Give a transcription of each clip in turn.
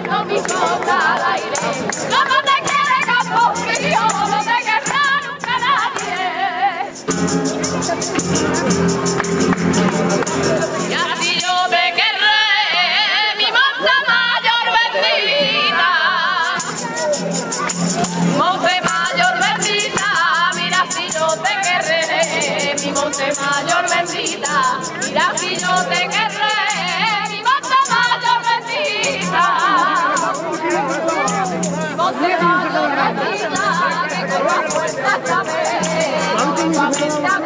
lanzo mi sombra al aire. No, te quiere campo frío, no te querrá nunca nadie. Y así yo te querré, mi monta mayor bendita. Monte mayor bendita, mira si yo te querré, mi monte mayor bendita, mira si yo te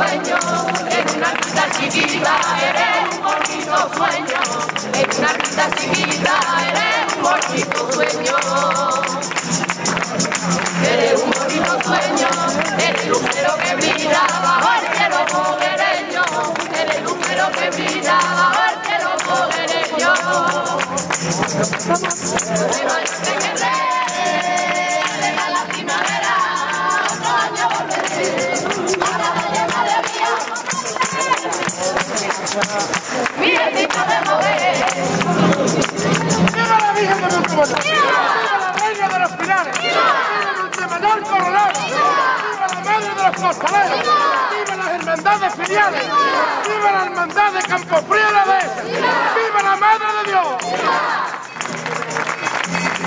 sueño, en una vida chiquita, eres un bonito sueño, en una vida chiquita, eres un bonito sueño. Eres un bonito sueño, eres lucero que brilla bajo el cielo podereño, eres lucero que brilla bajo el cielo podereño. ¡Viva la Reina de los Pilares! ¡Viva Montemayor Coronado! ¡Viva la Madre de los Costaleros! ¡Viva las hermandades filiales! ¡Viva la hermandad de Campofrío y la Dehesa! ¡Viva la Madre de Dios!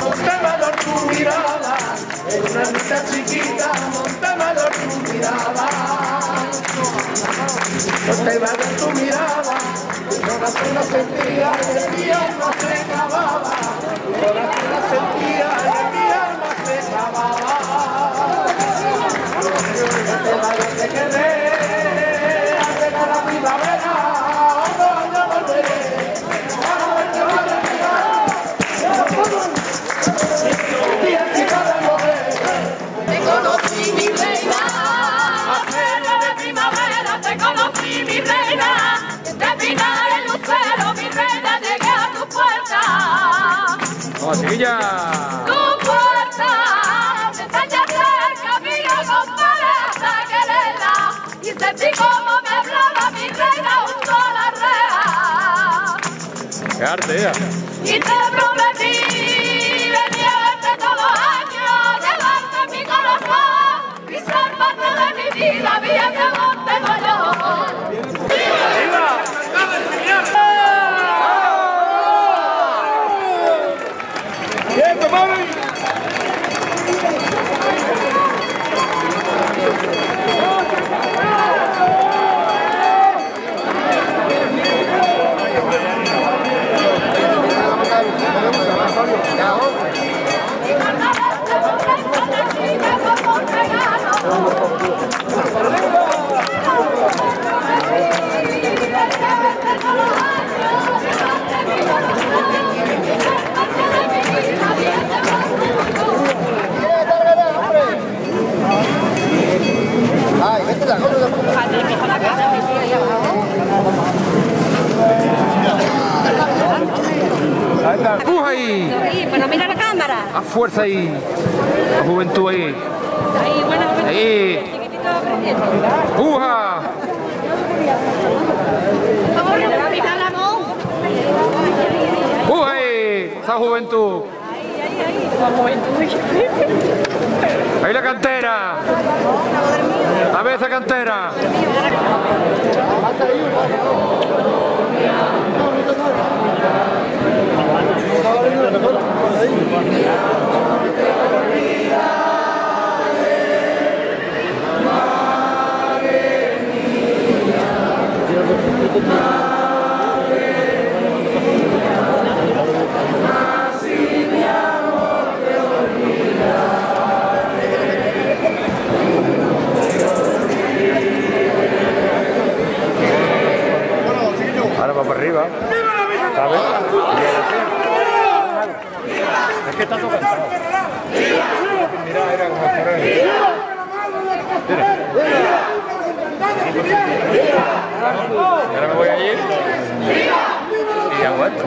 Montemador tu mirada, en una ermita chiquita, Montemador tu mirada. Montemador tu mirada, mi corazón sentía, en mi alma se clavaba. Mi ¡Vamos, Sevilla! Tu puerta, me enseñaste el camino con pareja quererla y sentí como me hablaba mi reina junto a la reja. ¡Qué arte, ya! Y te Vamos! ¡Empuja ahí! Sí, pero mira la cámara. ¡A fuerza ahí! La juventud ahí. Ahí, bueno, Ahí. chiquitito aprendiendo. ¡Empuja! ¡Empuja ahí! ¡Esa juventud! ¡Ahí la cantera! ¡A ver esa cantera! Para arriba. ¡Viva la Virgen de ¿Sabes? los Es que está todo. Mira, era como ahora me voy allí. Y aguanto.